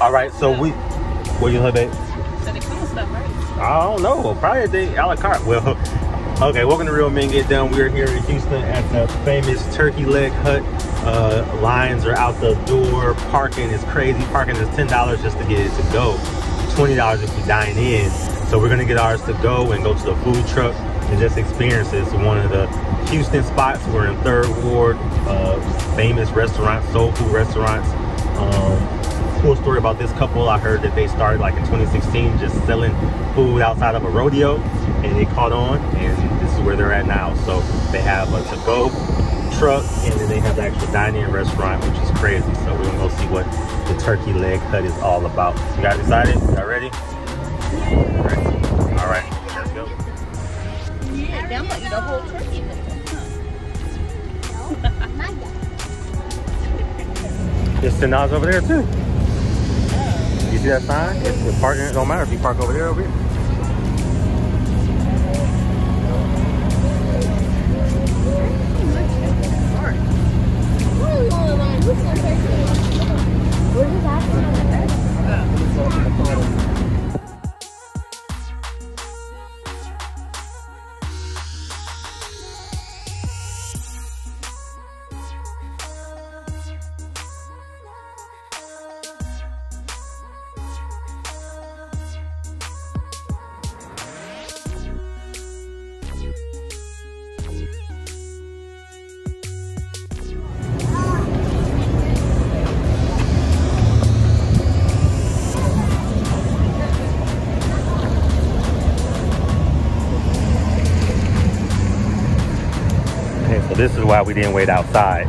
All right, so we, what you say, babe? Stuff, right? I don't know. Probably they a la carte. Well, okay. Welcome to Real Men Get Down. We're here in Houston at the famous Turkey Leg Hut. Uh, lines are out the door. Parking is crazy. Parking is ten dollars just to get it to go. Twenty dollars if you dine in. So we're gonna get ours to go and go to the food truck and just experience. It's one of the Houston spots. We're in Third Ward. Uh, famous restaurants, soul food restaurants. Um, cool story about this couple. I heard that they started like in 2016 just selling food outside of a rodeo and it caught on and this is where they're at now. So they have a to-go truck and then they have the actual dining restaurant which is crazy. So we're gonna go see what the turkey leg hut is all about. You guys excited? You all ready? All right, let's go. I'm gonna eat a whole turkey with There's dollars over there too. You see that sign? It's, it's parking. It don't matter if you park over there over here. This is why we didn't wait outside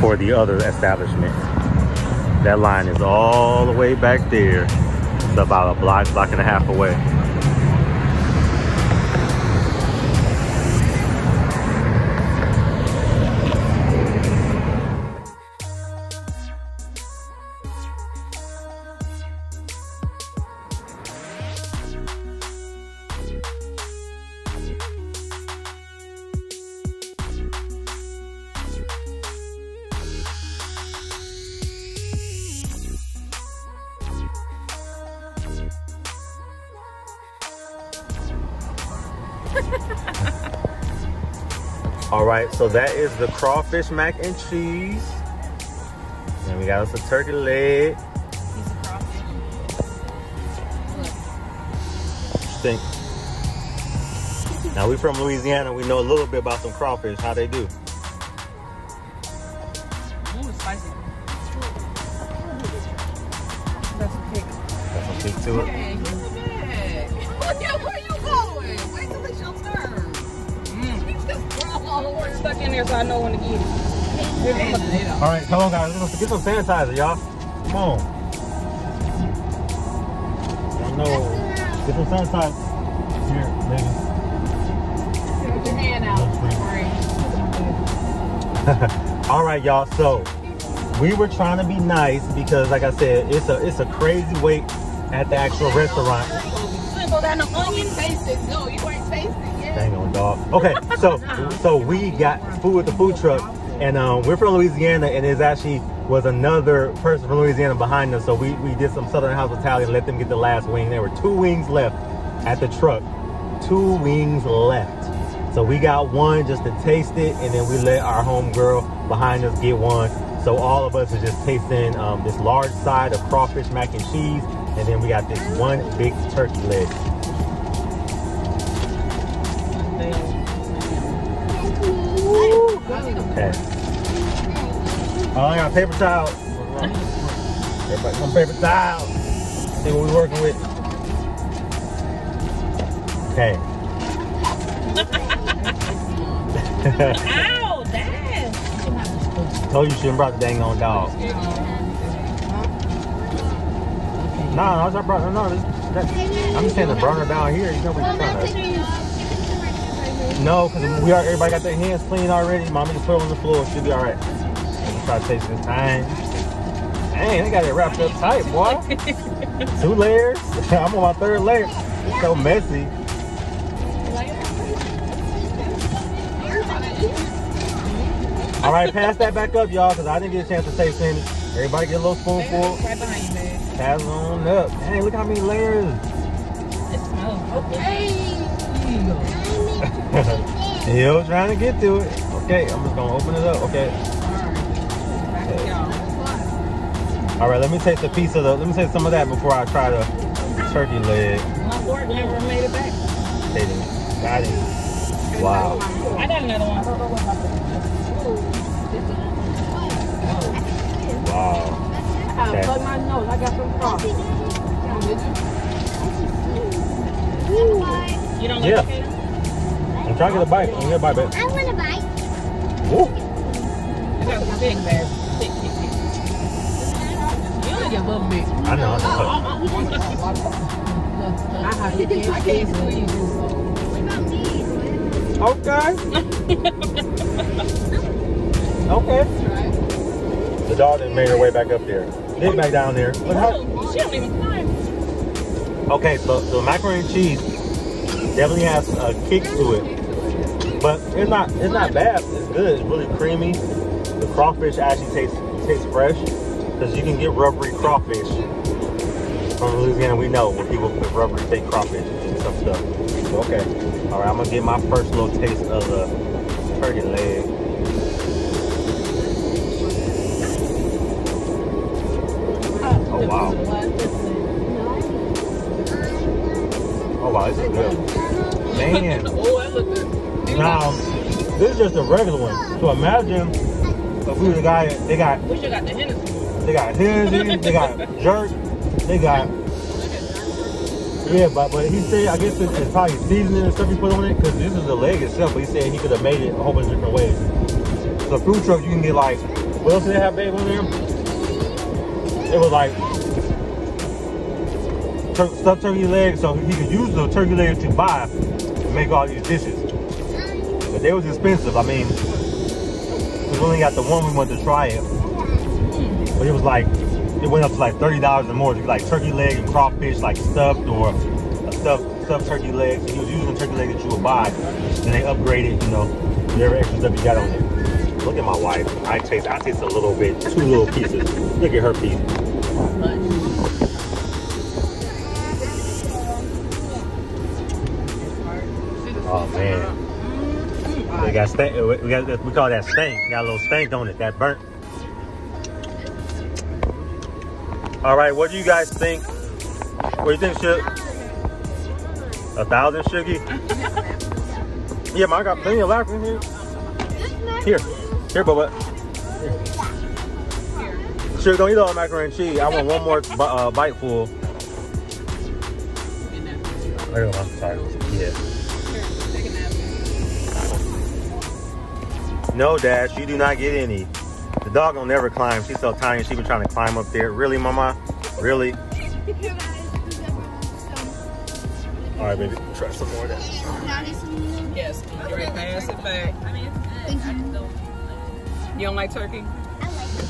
for the other establishment. That line is all the way back there. It's about a block, block and a half away. All right, so that is the crawfish mac and cheese. And we got us a turkey leg. Think. Now we from Louisiana, we know a little bit about some crawfish, how they do. Ooh, spicy. That's okay. Got some kick to it. Look at just stuck in there so I know when to get it. All right, come on guys, let's get some sanitizer, y'all. Come on. I know. Get some sanitizer. Here, ladies. Put your hand out. All right, y'all. So we were trying to be nice because, like I said, it's a it's a crazy wait at the actual restaurant. Go down the onion. Taste it. No, you ain't tasting yet. Dang on, dog. Okay, so so we got food at the food truck, and um, we're from Louisiana, and there's actually was another person from Louisiana behind us. So we we did some Southern hospitality and let them get the last wing. There were two wings left at the truck, two wings left. So we got one just to taste it, and then we let our home girl behind us get one. So all of us are just tasting um, this large side of crawfish mac and cheese, and then we got this one big turkey leg. Okay. Oh, I got paper towels. Everybody, some paper towels. See what we're working with. Okay. Ow, damn. Told you you shouldn't brought the dang on dog. No, I brought no. This, that, I'm just saying to burn her down here. You know what you're trying to. No, because we are. Everybody got their hands clean already. Mommy just put it on the floor. She'll be all right. Let's try to take this time. Dang, they got it wrapped up tight, boy. Two layers. I'm on my third layer. It's so messy. All right, pass that back up, y'all, because I didn't get a chance to taste any. Everybody get a little spoonful. Right behind you. Pass on up. Hey, look how many layers. It smells. Okay. Still trying to get to it. Okay, I'm just gonna open it up. Okay. All right, let me taste a piece of the. Let me taste some of that before I try the turkey leg. My fork never made it back. Got it. Wow. I got another one. I'm to get a bite. Let me get a bite, babe. I want a bite. Woo. I got some big, babe. Big, big, big. You only get a little bit. I know. I have to get I can't squeeze. What about me? Okay. okay. The dog done made her way back up there. Get back down there. Look how, she don't even climb. okay, so the macaroni and cheese definitely has a kick to it, but it's not it's not bad. It's good. It's really creamy. The crawfish actually tastes tastes fresh because you can get rubbery crawfish from Louisiana. We know when people put rubbery take crawfish and some stuff. Okay, all right. I'm gonna get my first little taste of the turkey leg. Oh wow. Oh wow, this is good. Man. That look good. Now, this is just a regular one. So imagine if we were the guy, they got We should got the Hennessy. they got Hennessy, they got jerk, they got yeah, but but he said I guess it's, it's probably seasoning and stuff he put on it because this is the leg itself. But he said he could have made it a whole bunch of different ways. So food truck you can get like what else did they have babe on there? It was like tur- stuffed turkey leg, so he could use the turkey leg to buy to make all these dishes. But they was expensive. I mean, we only got the one we wanted to try it. But it was like, it went up to like $30 or more to get like turkey leg and crawfish like stuffed or a stuffed, stuffed turkey leg. So he was using turkey leg that you would buy. Then they upgraded, you know, whatever extra stuff you got on it. Look at my wife. I taste, I taste a little bit, two little pieces. Look at her piece. Got stank. We got we call that stank. Got a little stank on it. That burnt. All right. What do you guys think? What do you think, Shug? A thousand, Shuggy? yeah, man, I got plenty of laughter in here. Here, here, Bubba. Here. Sugar, don't eat all the macaroni and cheese. I want one more uh, bite full. Oh, I'm sorry. Yeah. No, Dash, you do not get any. The dog don't never climb. She's so tiny. She been trying to climb up there. Really, Mama? Really? All right, baby. Try some more of that. Yes, you ready to pass it back. You don't like turkey? I like it.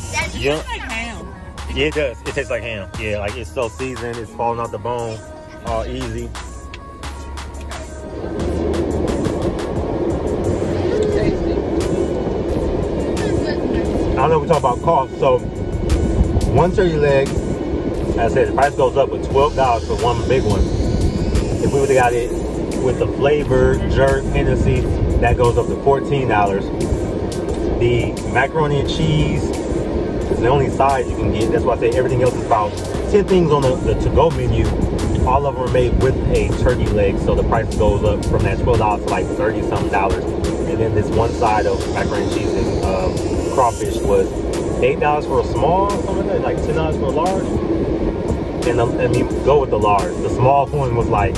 It tastes yeah. like ham. Yeah, it does. It tastes like ham. Yeah, like it's so seasoned. It's falling off the bone. All easy. I know we talk about cost. So one turkey leg, as I said, the price goes up with twelve dollars for one big one. If we would have got it with the flavor jerk Hennessy, that goes up to fourteen dollars. The macaroni and cheese is the only size you can get. That's why I say everything else is about ten things on the, the to-go menu. All of them are made with a turkey leg, so the price goes up from that twelve dollars to like thirty something dollars. And then this one side of macaroni and cheese um, crawfish was eight dollars for a small, something like like ten dollars for a large. And the, I mean, go with the large. The small one was like,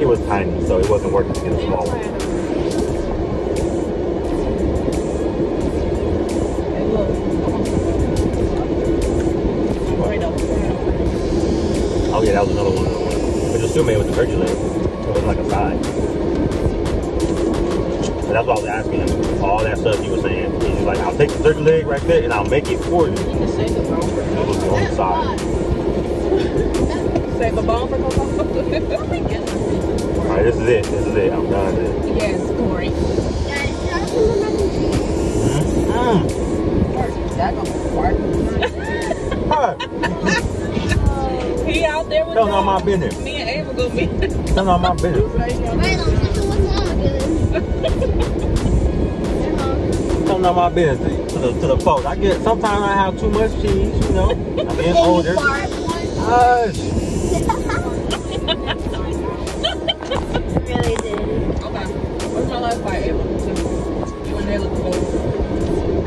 it was tiny, so it wasn't worth it to get a small one. Oh yeah, that was another one. But it's still made with the turkey leg. It was like a side that's why I was asking him all that stuff he was saying. He like, I'll take the third leg right there and I'll make it for you. Save the on for. side. Save the bone for Coco. Alright, this is it. This is it. I'm done with it. Yes, Correy. Mm-hmm. He out there with Tell him my business. Me and Ava go meet. Tell him my business. Right on, sister, what's mama doing? Hey, mom. Tell them all my business to the to the folks. I get sometimes I have too much cheese. You know, I'm getting Baby older. fart. Hush. really did. Okay. What's my last bite, Ava? You and they look cool.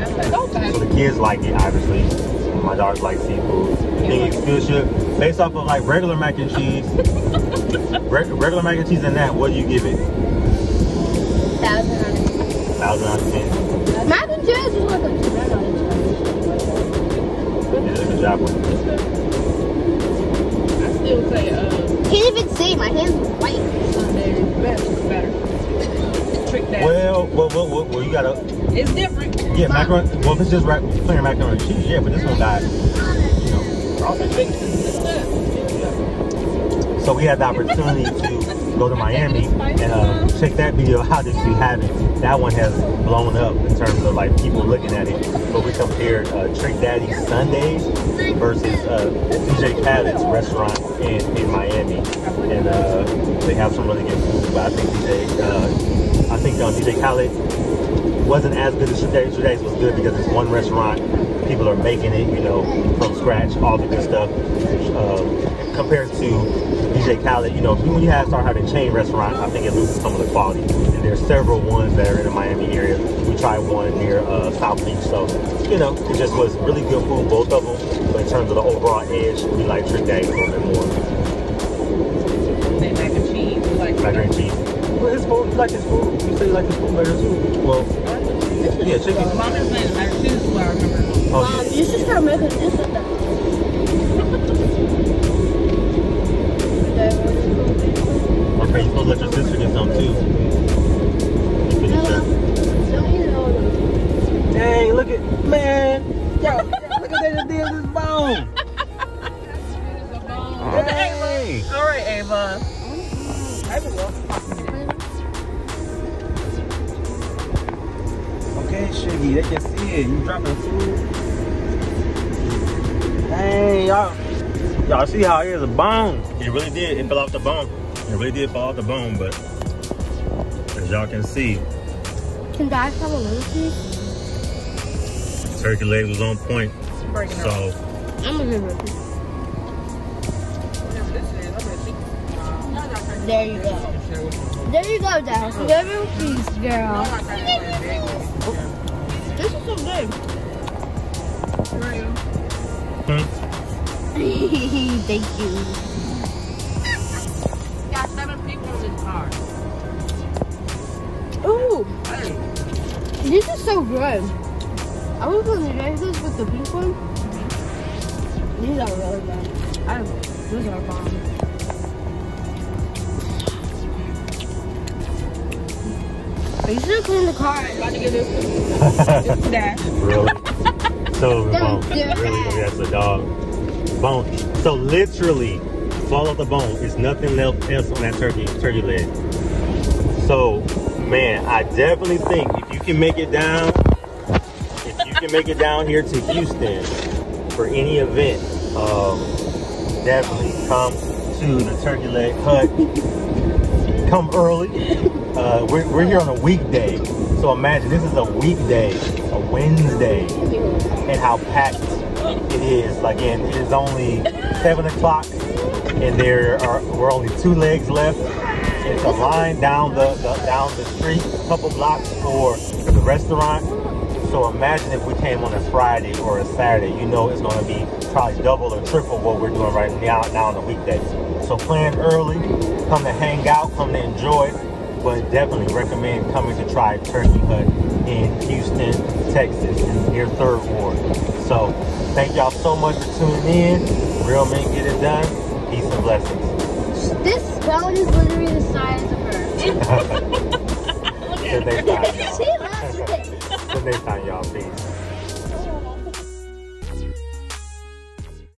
I was like, okay. So the kids like it, obviously. My daughters like seafood. Think it's good shit. Based off of like regular mac and cheese, reg- regular mac and cheese and that, what do you give it? Thousand out of ten. Mac and cheese is like a ten out of ten. You a good job with. I still say, uh, Can't even see. My hands are white. Sunday best better. Trick that. Well, well, well, well, well, you gotta It's different. yeah macaroni. Well, if it's just ra- plain macaroni and cheese, yeah. But this one got, you know, sausage. It's good. So we had the opportunity to go to Miami and uh, check that video out if you haven't. That one has blown up in terms of like people looking at it. But we compared uh, Trick Daddy Sundays versus uh, DJ Khaled's restaurant in, in Miami, and uh, they have some really good food. But I think DJ, uh, I think uh, DJ Khaled wasn't as good as. Trick Daddy's was good because it's one restaurant. People are making it, you know, from scratch, all the good stuff. Uh, compared to DJ Khaled, you know, when you have start having chain restaurants, I think it loses some of the quality. And there's several ones that are in the Miami area. We tried one near uh, South Beach, so you know, it just was really good food, both of them. But in terms of the overall edge, we like Trick Daddy a little bit more. They mac and cheese. Like, Macaroni and cheese. Well, his food, you like his food. You say you like his food better too. Well, yeah, chicken. Mom is saying mac and cheese is what I remember. Oh, Mom, yeah. you should start making let your sister get some too. That. Dang, look at man. Yo, look at that just did this bone. Dang. All right, Ava. Okay, Shiggy, they can see it. You dropping food. Dang, y'all. Y'all see how it is a bone. It really did. It fell off the bone. It really did fall off the bone, but as y'all can see, Can Dad have a little piece? turkey leg was on point. Breaking up. So I'm gonna give it a piece. Whatever this is, I'm gonna see. There you go. There you go, Dad. Give it a piece, girl. This is so good. hmm, Thank you. This so good. I was going to try this with the pink one. These are really good. I, these are bomb. You should clean the car. I'm about to get this. That. really. So bone. Really, that's a dog. Bone. So literally, fall off the bone. It's nothing else on that turkey turkey leg. So, man, I definitely think if you can make it down, if you can make it down here to Houston for any event, um, definitely come to the Turkey Leg Hut. Come early. Uh, we're, we're here on a weekday. So imagine this is a weekday, a Wednesday, and how packed it is. Like, and it is only seven o'clock, and there are we're only two legs left. It's a line down the, the down the street, a couple blocks for the restaurant. So imagine if we came on a Friday or a Saturday. You know it's going to be probably double or triple what we're doing right now now on the weekdays. So plan early, come to hang out, come to enjoy, but definitely recommend coming to try Turkey Hut in Houston, Texas, in near Third Ward. So thank y'all so much for tuning in. Real men get it done. Peace and blessings. This bone is literally the size of her. Till next time, y'all. she loves it. Till next time, y'all. Peace.